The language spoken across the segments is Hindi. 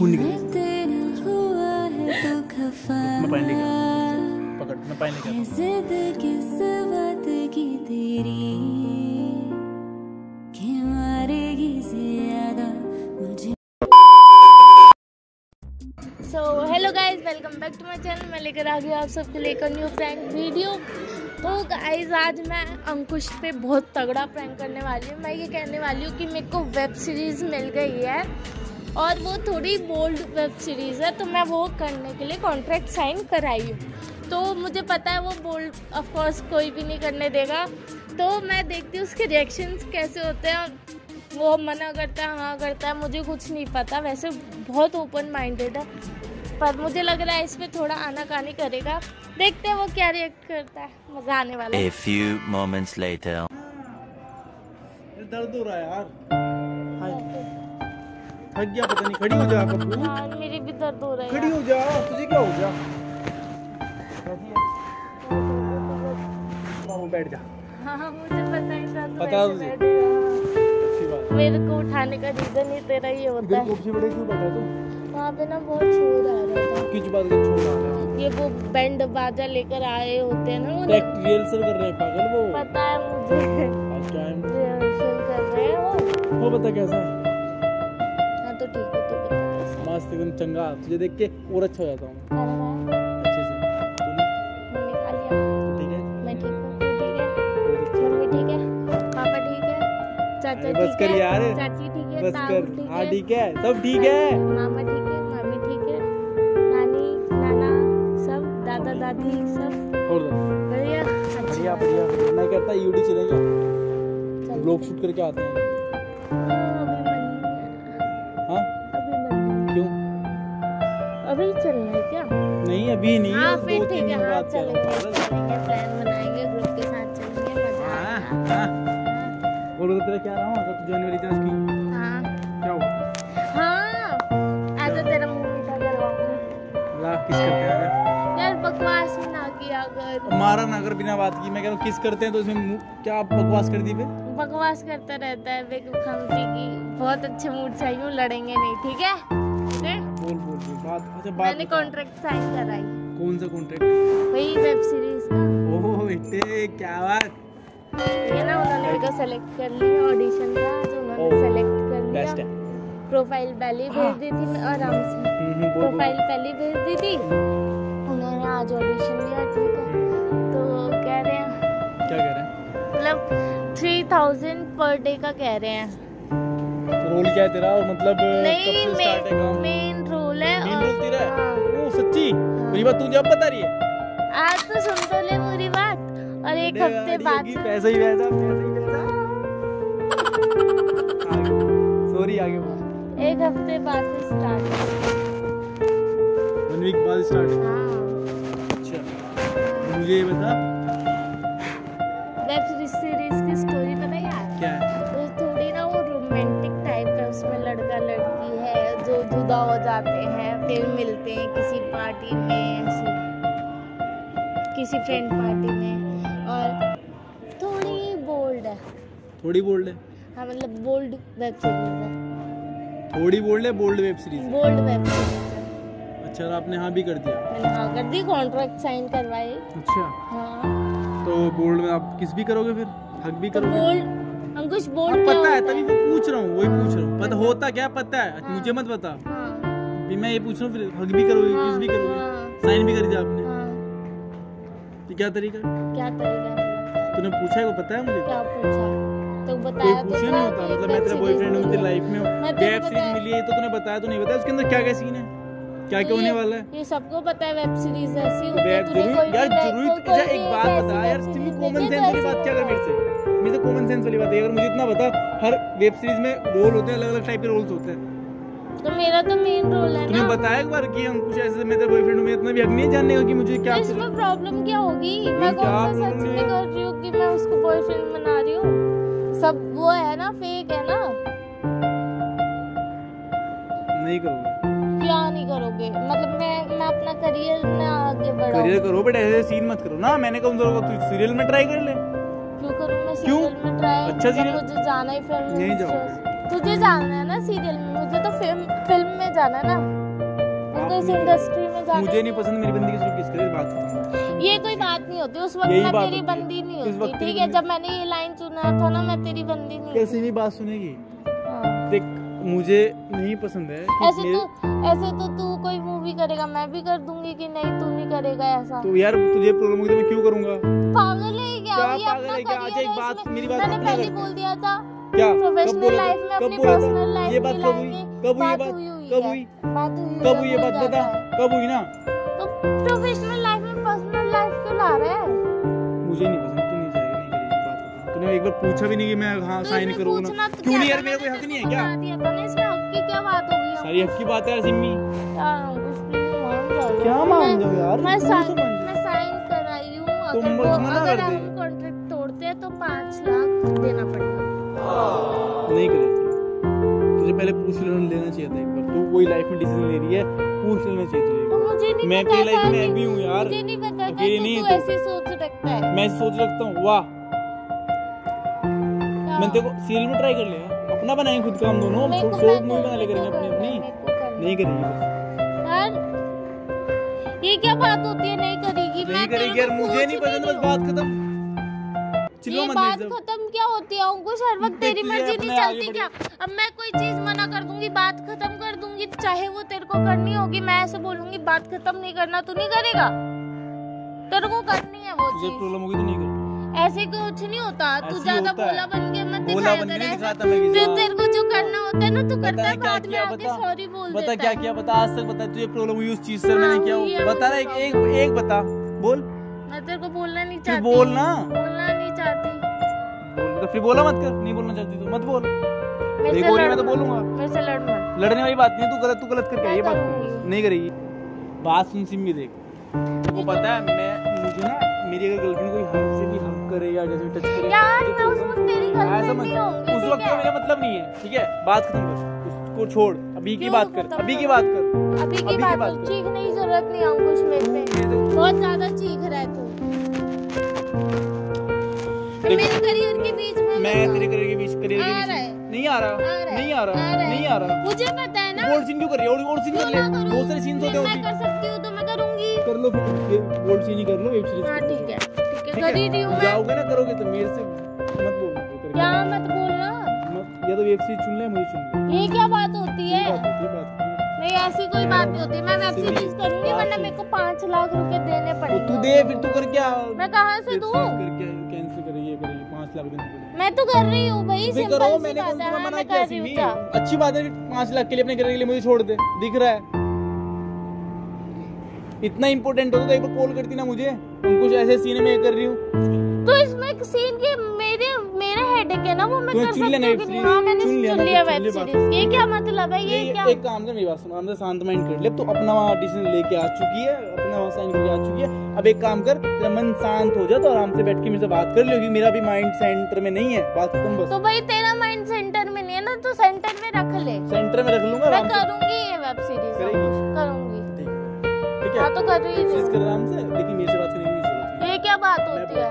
खून निकले। मैं पानी लेके पकड़ मैं पानी लेके आता जिद किस बात की तेरी कि मारेगी ज़्यादा मुझे। So hello guys welcome back to my channel मैं लेकर आ गई आप सबके लेकर न्यू प्रैंक वीडियो तो गाइज़ आज मैं अंकुश पे बहुत तगड़ा प्रैंक करने वाली हूँ। मैं ये कहने वाली हूँ कि मेरे को वेब सीरीज़ मिल गई है। और वो थोड़ी बोल्ड वेब सीरीज़ है तो मैं वो करने के लिए कॉन्ट्रैक्ट साइन कराई हूँ। तो मुझे पता है वो बोल्ड ऑफकोर्स कोई भी नहीं करने देगा। तो मैं देखती हूँ उसके रिएक्शंस कैसे होते हैं वो मना करता है हाँ करता है मुझे कुछ नहीं पता। वैसे बहुत ओपन माइंडेड है पर मुझे लग रहा है इस पे थोड़ा आनाकानी करेगा। देखते हैं वो क्या रिएक्ट करता है मज़ा आने वाला है। A few moments later. दर्द हो रहा है यार। हाय थक गया पता नहीं खड़ी हो जा पप्पू। हाँ मेरी भी दर्द हो रहा है खड़ी हो जा तुझे क्या हो गया बैठ जा। हाँ हाँ मुझे पता ही था पता तुझे? अच्छी बात। मेरे को उठाने का रीजन ही तेरा ये होता है। बड़े क्यों बैठा तू वहाँ पे ना बहुत शोर आ रहा था। किस बात का छोड़ रहा है? ये वो बैंड बाजा लेकर आए होते हैं ना वो रिहर्सल कर रहे हैं पागल वो। पता है मुझे। रिहर्सल कर रहे हैं वो। वो बता कैसा है हाँ? तो ठीक है तो बता मस्त एकदम चंगा। तुझे देख के और अच्छा हो जाता हूँ अच्छे से। तूने मम्मी खा लिया। ठीक है? मैं ठीक हूँ। ठीक है? मम्मी ठीक है? पापा ठीक है? चाचा अरे बस कर यार। चाची ठीक है? बस कर। हाँ ठीक है? सब ठीक है? मामा ठीक है? मामी ठीक है? नानी नाना सब दादा दादी सब। और। बढ़िया बढ़िया। बढ़िया बढ़िया। मैं कहता यूडी चलेंगे ब्लॉग शूट करके आते हैं। अभी चलना है क्या? नहीं अभी नहीं हाँ दो फिर तीन ठीक है हाँ बाद चलेंगे। हूँ प्लान बनाएँगे ग्रुप के साथ चलेंगे मज़ा हाँ, आएगा। हाँ। बोलो तो तेरा क्या रहा हूँ अगर जनवरी दस की हाँ। क्या हुआ? हाँ आज तो तेरा मुँह मीठा करवाऊँगी ला किस करते हैं यार? बकवास ना किया कर। मारा ना अगर बिना बात की मैं कह रहा हूँ किस करते हैं तो उसमें मुंह- क्या बकवास कर दी बे? बकवास करता रहता है बेवकूफ़ खमती की। बहुत अच्छे मूड से आई हूँ लड़ेंगे नहीं ठीक है है? बात अच्छा बात मैंने कॉन्ट्रैक्ट साइन कराई। कौन सा कॉन्ट्रैक्ट वही वेब सीरीज़ का। ओह बेटे क्या बात? ये ना उन्होंने मेरे को सेलेक्ट कर लिया ऑडिशन का जो उन्होंने Oh, सेलेक्ट कर बेस्ट लिया है। प्रोफ़ाइल पहले भेज दी थी मैं आराम से। हम्म, हम्म, प्रोफ़ाइल पहले भेज दी थी। उन्होंने आज ऑडिशन लिया ठीक है। तो कह रहे हैं क्या कह रहे हैं? मतलब थ्री थाउज़ेंड पर डे का कह रहे हैं। रोल क्या है तेरा? मतलब कब नहीं से स्टार्ट है काम? सच्ची पूरी बात तू जब बता रही है। आज तो सुन तो ले पूरी बात और एक हफ़्ते बाद पैसा ही पैसा पैसा ही पैसा सॉरी आगे बोल। एक हफ़्ते बाद से स्टार्ट वन वीक बाद स्टार्ट हाँ। अच्छा मुझे ये बता जुदा हो जाते हैं फिर मिलते हैं किसी पार्टी में ऐसे किसी फ्रेंड पार्टी में। और थोड़ी बोल्ड है। थोड़ी बोल्ड है? हाँ मतलब बोल्ड वेब सीरीज़ है। थोड़ी बोल्ड है bold web series bold web series अच्छा और आपने हाँ भी कर दिया? मैंने हाँ कर दी कॉन्ट्रैक्ट साइन करवाई। अच्छा। हाँ। तो बोल्ड में आप किस भी करोगे फिर? हक भी तो करोगे? बोल्ड अंकुश हाँ, बोल्ड पता है तभी वो पूछ रहा हूँ वही पूछ रहा हूँ। पता होता क्या? पता है। हाँ। मुझे मत बता। हाँ भी मैं ये पूछ रहा हूँ फिर हक भी करोगे हाँ, किस भी करोगे? हाँ, साइन भी कर दिया आपने? हाँ। तो क्या तरीका? क्या तरीका? तूने पूछा है वो पता है मुझे? क्या पूछा? तो बताया तो पूछे नहीं होता मतलब मैं तेरा बॉयफ्रेंड हूँ तेरी लाइफ में वेब सीरीज़ मिली है तो तूने बताया तो नहीं बताया? उसके अंदर क्या क्या सीन है? क्या क्या होने वाला है? ये सबको पता है वेब सीरीज़ ऐसी होती है ज़रूर कोई यार ज़रूर कोई- अच्छा एक बात बता यार तुम कॉमन सेंस वाली बात क्या कर मेरे से? मेरे से कॉमन सेंस वाली बात है अगर मुझे इतना बता हर वेब सीरीज़ में रोल होते हैं अलग अलग टाइप के रोल्स होते हैं। तो मेरा तो मेन रोल है तूने बताया एक बार कि हम कुछ ऐसे मैं तेरा बॉयफ्रेंड हूँ मैं इतना भी हक नहीं जानने का कि मुझे क्या इसमें प्रॉब्लम क्या होगी? मैं क्या कौन सा सच में कर रही हूँ कि मैं उसको बॉयफ्रेंड बना रही हूँ? सब वो है ना फेक है ना? नहीं करोगे। क्या नहीं करोगे? मतलब मैं मैं अपना करियर में आगे बढ़ाऊँ। करियर करो बट ऐसे सीन मत करो ना। मैंने कौन सा तू सीरियल में ट्राई कर ले। क्यों करूँ मैं सीरियल में ट्राई अच्छा serial? मुझे जाना ही फ़िल्म नहीं जाओगे। तुझे जाना है ना सीरियल में मुझे तो फ़िल्म फ़िल्म में जाना है ना। मुझे तो इस इंडस्ट्री में जाना मुझे नहीं पसंद मेरी बंदी की किसके लिए बात ये कोई बात नहीं होती उस वक्त मैं तेरी बंदी नहीं होती ठीक है? जब मैंने ये लाइन चुना था ना मैं तेरी बंदी नहीं कैसी भी बात सुनेगी। हाँ। देख मुझे नहीं पसंद है ऐसे तो ऐसे तो तू कोई मूवी करेगा मैं भी कर दूँगी कि नहीं तू नहीं करेगा ऐसा? तो यार तुझे प्रॉब्लम होगी तो मैं क्यों करूँगा? पागल है क्या? क्या ये अपना एक है। मैंने पहले बोल दिया था क्या? कब प्रोफेशनल बोला लाइफ में कब अपनी? पर्सनल लाइफ ये बात कब हुई? कब हुई ये बात कब हुई? कब हुई ये बात बता? कब हुई ना? तो प्रोफेशनल लाइफ में पर्सनल लाइफ क्यों ला रहा है? मुझे नहीं पसंद तू नहीं चाहिए नहीं करेगी बात तूने एक बार पूछा भी नहीं कि मैं हाँ तो साइन करूँ ना। तो क्यों नहीं यार मेरा कोई हक नहीं है क्या? दिया था ना इसमें हक की क्या बात सारी हक की बात है यार सिम्मी क्या मान जाओ। यार? मैं साइन तो मैं साइन कराई हूँ तो वो मना कर दे। नहीं करेगी तुझे पहले पूछ लेना चाहिए था एक बार। तू कोई लाइफ में डिसीज़न ले रही है पूछ लेना चाहिए तुझे तो मैं तेरी लाइफ में भी हूँ यार। मुझे नहीं पता था कि तू तो- ऐसी सोच रखता है। मैं सोच रखता हूँ वाह। मैं को सीरियल में ट्राई कर लिया अपना बनाएँगे खुद का हम दोनों। शॉर्ट मूवी बना ले करेंगे अपनी अपनी। नहीं करेगी यार ये क्या बात होती है? नहीं करेगी। नहीं मैं करेगी यार मुझे नहीं पसंद बस बात खत्म। चिल्लो मत बात खत्म क्या होती है अंकुश? हर वक्त तेरी मर्ज़ी नहीं चलती क्या? अब मैं कोई चीज़ मना कर दूँगी बात खत्म कर दूँगी चाहे वो तेरे को करनी होगी मैं ऐसे बोलूँगी बात खत्म नहीं करना तू नहीं करेगा? तेरे को करनी है वो चीज़। प्रॉब्लम होगी तो नहीं कर। ऐसे कुछ नहीं होता तू ज़्यादा। भोला बन के मत दिखाया कर। फिर तेरे को जो करना होता है ना तू करता है क्या बाद में आके सॉरी बोल बता देता क्या है। किया बता आज तक बता तुझे प्रॉब्लम हुई उस चीज़ से हाँ, मैंने क्या बता ना एक एक बता। बोल। मैं तेरे को बोलना नहीं चाहती। बोल बोलना चाहती तो फिर बोला मत कर नहीं बोलना चाहती तो मत बोल। से लड़ मैं तो बोलूँगा। मेरे से लड़ मत। लड़ने वाली बात नहीं है तू गलत तू गलत करके है मैं बात नहीं करेगी। बात सुन सिम्मी देख। वो पता है मैं मुझे ना मेरी अगर गर्लफ्रेंड कोई हमसे भी हक करे या जैसे टच करे यार, मुझे मैं उस वक्त तेरी है। समझ नहीं होंगी, उस वक्त का मेरा मतलब नहीं है ठीक है? बात खत्म कर। उसको छोड़ अभी की बात कर अभी की बात कर। अभी की बात कर। चीखने की ज़रूरत नहीं अंकुश मेरे पे। तो- बहुत ज़्यादा चीख रहा है तू। देख, मेरे करियर के बीच में मैं तेरे करियर के बीच करियर के बीच नहीं आ रहा। है, नहीं आ रहा। है। नहीं आ रहा। मुझे पता है ना। गोल्ड सीन क्यों कर रही है? और सीन कर ले? बहुत सारे सीन्स होते मैं कर सकती हूँ तो मैं करूँगी। कर लो फिर। गोल्ड सीन ही कर लो वेब सीरीज़ हाँ ठीक है। ठीक है कर ही रही हूँ मैं। जाओगे ना करोगे तो मेरे से मत बोलना क्या मत बोलना? या तो वेब सीरीज़ चुन ले मुझे चुन ले। ये क्या बात होती है? है है। नहीं ऐसी कोई बात नहीं होती। मैं वेब सीरीज- करूँगी वरना मेरे को पाँच लाख रुपए देने तो पड़ेंगे। तू दे फिर तू कर क्या? मैं कहाँ से दूँ? मैं तो कर रही हूँ भाई सिंपल करो सी मैंने बात है हाँ, मना मैं कर रही हूँ अच्छी बात है पाँच लाख के लिए अपने करने के लिए मुझे छोड़ दे दिख रहा है। इतना इंपॉर्टेंट होता तो एक बार कॉल करती ना मुझे। कुछ ऐसे सीन में कर रही हूँ। तो इसमें सीन के मेरे मेरा हेडेक है ना वो मैं तूने कर सकती हूँ नहीं? हाँ मैंने चुन लिया वेब सीरीज़ ये क्या मतलब है ये क्या? एक काम कर मेरी बात सुन। आराम से शांत माइंड कर। ले तो अपना डिसीज़न लेके आ चुकी है अपना साइन करके आ चुकी है। अब एक काम कर तेरा मन शांत हो जाए तो आराम से बैठ के मेरे से बात कर ले क्योंकि मेरा भी माइंड सेंटर में नहीं है। बात खत्म बस। तो भाई तेरा माइंड सेंटर में नहीं है ना तो सेंटर में रख ले। सेंटर में रख लूँगा मैं करूँगी ये वेब सीरीज़ करूँगी। ठीक है। है। हाँ तो कर रही हूँ कर आराम से लेकिन मेरे से बात करने की ज़रूरत नहीं। ये क्या बात होती है?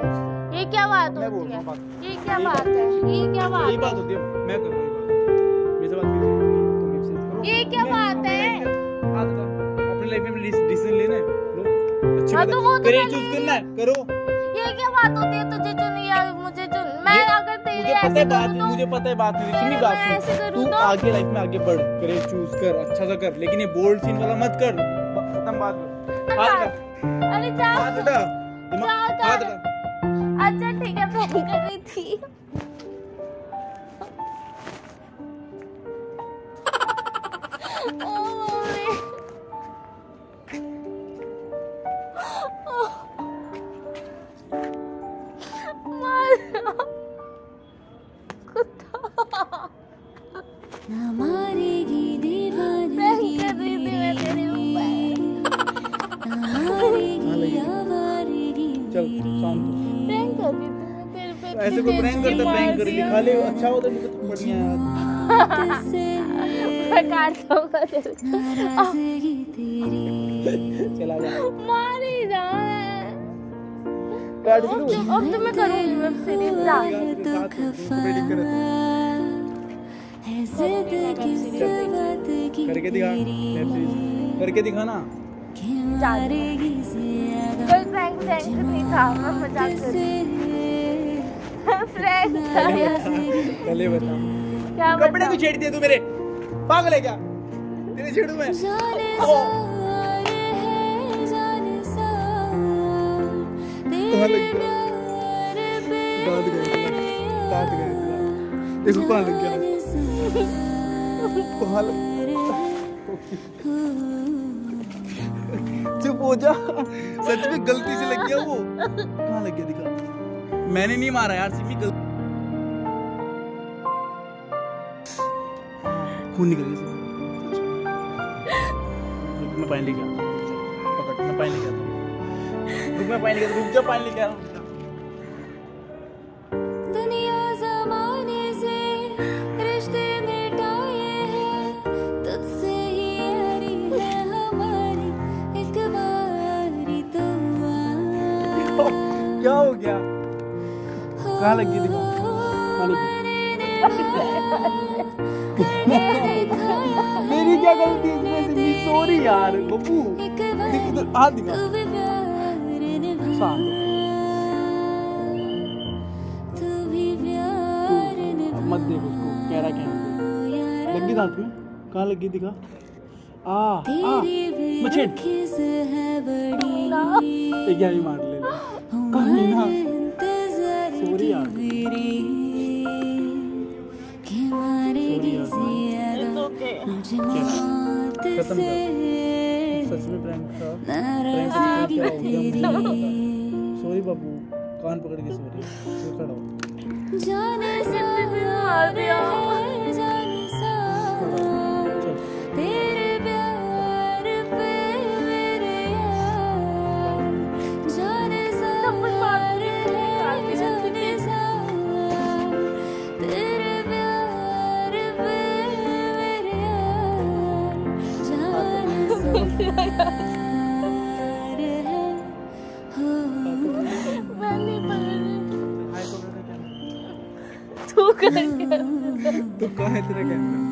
ये क्या बात होती है? ये क्या बात है? ये क्या बात यही बात होती है। मैं कर रहा हूँ मेरे से बात की ज़रूरत नहीं। तुम वेब सीरीज़ करो। ये क्या बात है? बात बता अपनी लाइफ में डिसीज़न लेना है। अच्छी हाँ बात तो वो तो मैं चूज़ करना है करो। ये क्या बात होती है तुझे चुन या मुझे चुन मैं अगर तेरे मुझे पता है बात तो मुझे पता है बात सुनी बात सुन। तू तो? आगे लाइफ में आगे बढ़ करे चूज़ कर अच्छा सा कर लेकिन ये बोल्ड सीन वाला मत कर। खत्म बात। अरे जा। जा, अच्छा ठीक है प्रैंक कर रही थी। चल शांत हो। प्रैंक कर रही थी मैं तेरे पे ऐसे कोई प्रैंक करता प्रैंक कर। दिखा ले अच्छा हो तो मुझे तो बढ़िया यार। मैं काट दूँगा तेरे को। तेरी। चला जा। मार ही जा। काट दूँ? तो अब तो मैं करूँगी वेब सीरीज़ जा तो खफा। है। करके दिखा करके दिखा ना कोई प्रैंक प्रैंक नहीं था मैं मज़ाक कर प्रैंक था। पहले बता क्या कपड़े? को छेड़ दिया तू मेरे? पागल है क्या? तेरे छेड़ू मैं? ओ, कहाँ लग गया दांत गए दांत गए देखो कहाँ लग गया कहाँ लग चुप हो जा। सच में गलती से लग गया वो। कहाँ लग गया दिखा। मैंने नहीं मारा यार, सिमी गलती खून निकल गया मैं पानी लेके आता। पकड़, मैं पानी लेके आता रुक, मैं पानी लेके। रुक जा पानी लेके आ हूँ। लग दिखा मेरी क्या गलती इसमें सिमी सॉरी यार बब्बू एक इधर हाथ दिखा। निभा मत देख उसको कह रहा क्या लग दांत में कहाँ लग दिखा? आ आ बड़ी एक यारी मार ले। ले कहीं ना? इंतज़ार यार। खत्म सच में प्रैंक था। नाराज़गी क्या हो गया? सॉरी बाबू कान पकड़ के सॉरी खड़ा हो। जाने कितने दिन तू कर तो कहाँ है तेरा कैमरा?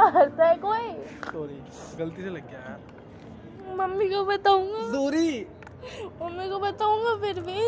मारता है कोई? सॉरी गलती से लग गया यार। मम्मी को बताऊँगा। सॉरी मम्मी को बताऊँगा फिर भी।